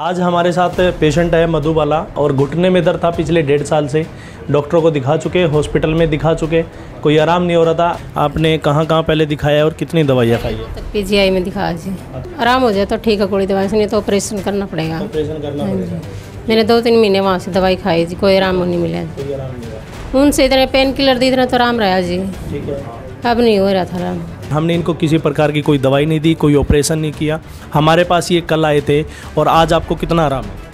आज हमारे साथ पेशेंट है मधुबाला और घुटने में दर्द था पिछले डेढ़ साल से। डॉक्टरों को दिखा चुके हॉस्पिटल में दिखा चुके। कोई आराम नहीं हो रहा था। आपने कहाँ कहाँ पहले दिखाया और कितनी दवाइयाँ खाई? है पीजीआई में दिखा जी। आराम हो जाए तो ठीक है कोई दवाई से नहीं तो ऑपरेशन करना पड़ेगा। ऑपरेशन करना पड़ेगा। मैंने दो तीन महीने वहाँ से दवाई खाई जी कोई आराम नहीं मिला। उनसे इतने पेन किलर दी इतना तो आराम रहा जी। ठीक है। अब नहीं हो रहा था आराम हमने इनको किसी प्रकार की कोई दवाई नहीं दी कोई ऑपरेशन नहीं किया। हमारे पास ये कल आए थे और आज आपको कितना आराम है?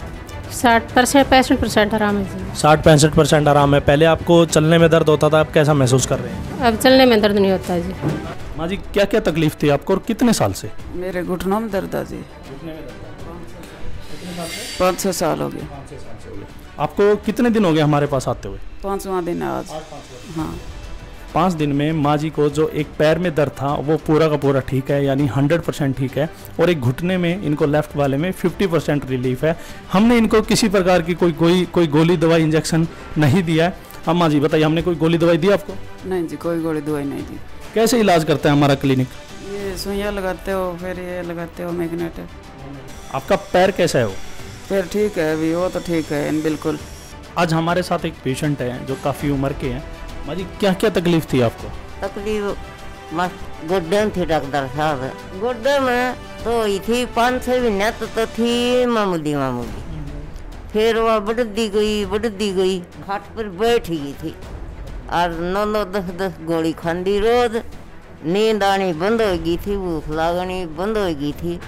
साठ परसेंट पैंसठ परसेंट आराम है साठ पैंसठ परसेंट आराम है। पहले आपको चलने में दर्द होता था आप कैसा महसूस कर रहे हैं? अब चलने में दर्द नहीं होता जी। माँ जी क्या क्या तकलीफ़ थी आपको और कितने साल से? मेरे घुटनों में दर्द है जी। पाँच छः साल हो गए। आपको कितने दिन हो गए हमारे पास आते हुए? पाँचवा दिन आज। हाँ। पाँच दिन में माँ जी को जो एक पैर में दर्द था वो पूरा का पूरा ठीक है यानी हंड्रेड परसेंट ठीक है और एक घुटने में इनको लेफ़्ट वाले में फिफ्टी परसेंट रिलीफ है। हमने इनको किसी प्रकार की कोई कोई कोई गोली दवाई इंजेक्शन नहीं दिया है। अब माँ जी बताइए हमने कोई गोली दवाई दी आपको? नहीं जी कोई गोली दवाई नहीं दी। कैसे इलाज करता है हमारा क्लिनिक? ये सुइयाँ लगाते हो फिर ये लगाते हो मैग्नेट आपका पैर कैसा है वो? फिर ठीक है अभी वो तो ठीक है बिल्कुल। आज हमारे साथ एक पेशेंट है जो काफ़ी उम्र के हैं। माँ जी क्या क्या तकलीफ़ थी आपको? तकलीफ़ बस गुड्डे में थी डॉक्टर साहब। गुड्डे में तो हुई थी पाँच छः महीने तो, तो थी मामूली मामूली। फिर वह बढ़ती गई बढ़ती गई खाट पर बैठ गई थी। और नौ नौ दस दस गोली खांदी रोज नींद आनी बंद हो गई थी भूख लागनी बंद हो गई थी।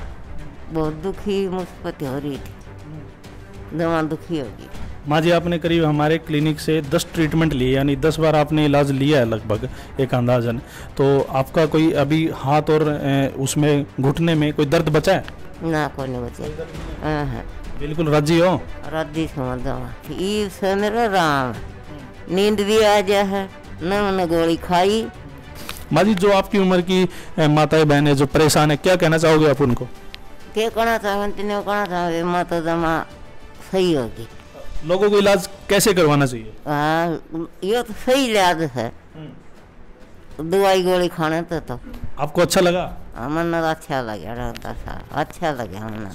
बहुत दुखी मुस्पत हो रही थी। दवा दुखी हो गई। माँ जी आपने करीब हमारे क्लिनिक से 10 ट्रीटमेंट लिए यानी 10 बार आपने इलाज लिया है लगभग एक अंदाजन। तो आपका कोई अभी हाथ और उसमें घुटने में कोई दर्द बचा है? ना कोई नहीं बचे। हाँ हाँ। बिल्कुल राज़ी हो? राधी समझ मेरा राम। नींद भी आ जा है। न मैंने गोली खाई। माँ जी जो आपकी उम्र की माताएँ बहनें जो परेशान है क्या कहना चाहोगे आप उनको? के कहना चाहते नहीं कहना चाहते माँ तो जमा सही होगी। लोगों को इलाज कैसे करवाना चाहिए? हाँ ये तो सही इलाज है। दवाई गोली खाने तो तो। आपको अच्छा लगा? हमने अच्छा लगे डॉक्टर साहब अच्छा लगे हमने